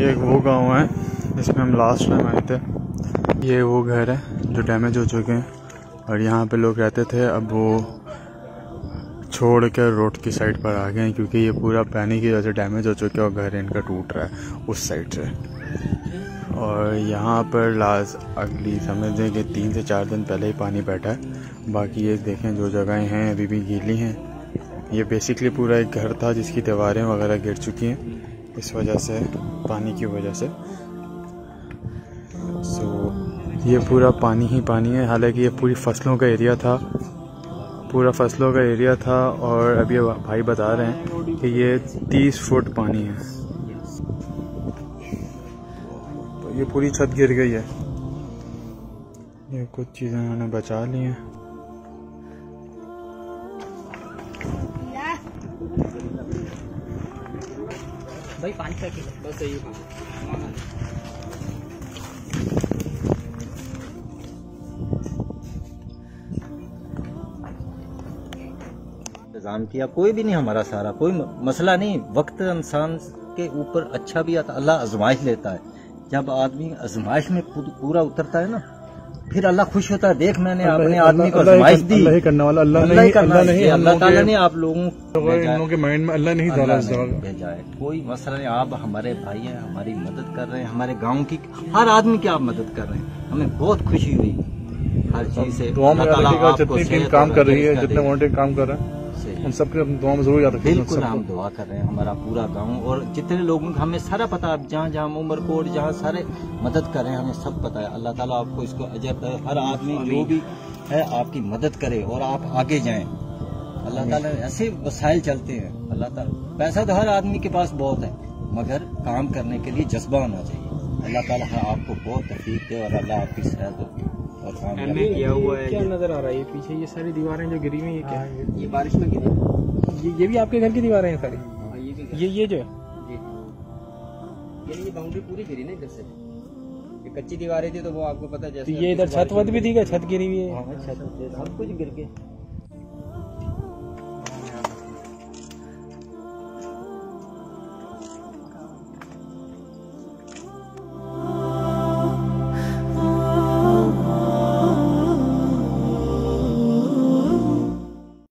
ये एक वो गाँव है, जिसमें हम लास्ट टाइम आए थे। ये वो घर है, जो डैमेज हो चुके हैं। और यहाँ पे लोग रहते थे, अब वो छोड़ कर रोड की साइड पर आ गए क्योंकि ये पूरा पानी की वजह से डैमेज हो चुके हैं और घर इनका टूट रहा है, उस साइड से। और यहाँ पर लास्ट अगली समझ लें कि तीन से चार दिन पहले ही पानी बैठा है। बाकी ये देखें, जो जगहें हैं, अभी भी गीली हैं। ये बेसिकली पूरा एक घर था जिसकी दीवारें वगैरह गिर चुकी हैं। इस वजह से पानी की वजह से। सो so, ये पूरा पानी ही पानी है। हालाँकि ये पूरी फ़सलों का एरिया था। पूरा फ़सलों का एरिया था और अभी भाई बता रहे हैं कि ये तीस फुट पानी है। तो ये पूरी छत गिर गई है। ये कुछ चीज़ें उन्होंने बचा ली हैं। भाई पाँच पैकेट बस यही इंतज़ाम किया, कोई भी नहीं हमारा सारा, कोई मसला नहीं। वक्त इंसान के ऊपर अच्छा भी आता, अल्लाह आजमाइश लेता है। जब आदमी आजमाइश में पूरा उतरता है ना फिर अल्लाह खुश होता है देख मैंने अपने आदमी को आजमाइश दी। अल्लाह ही करने वाला अल्लाह नहीं अल्लाह नहीं अल्लाह ताला ने आप लोगों के माइंड में अल्लाह नहीं डाला भेजा है। कोई मसला नहीं आप हमारे भाई हैं हमारी मदद कर रहे हैं हमारे गाँव की हर आदमी की आप मदद कर रहे हैं। हमें बहुत खुशी हुई। हर चीज़ ऐसी जितनी टीम काम कर रही है जितने वॉन्टिंग काम कर रहे हैं। उन सबके दुआ में ज़रूर याद रखें। बिल्कुल हम दुआ कर रहे हैं हमारा पूरा गाँव और जितने लोग हमें सारा पता है। जहाँ जहाँ उमरकोट जहाँ सारे मदद कर रहे हैं हमें सब पता है। अल्लाह ताला आपको इसको अजर हर आदमी जो भी है आपकी मदद करे और आप आगे जाएँ। अल्लाह ताला ऐसे वसाइल चलते हैं। अल्लाह ताला पैसा तो हर आदमी के पास बहुत है मगर काम करने के लिए जज्बा होना चाहिए। अल्लाह ताला आपको बहुत तफीक दे और अल्लाह आपकी हो किया हुआ है क्या नज़र आ रहा है ये पीछे? ये सारी दीवारें जो गिरी हुई है क्या? हाँ, ये बारिश में गिरी ये ये भी आपके घर की दीवारें हैं सारी? हाँ, ये ये ये जो है? ये बाउंड्री पूरी गिरी ना इधर से। ये कच्ची दीवारें थी तो वो आपको पता जैसे तो ये इधर छत वत भी थी क्या? छत गिरी हुई है? हाँ, छत सब कुछ गिर के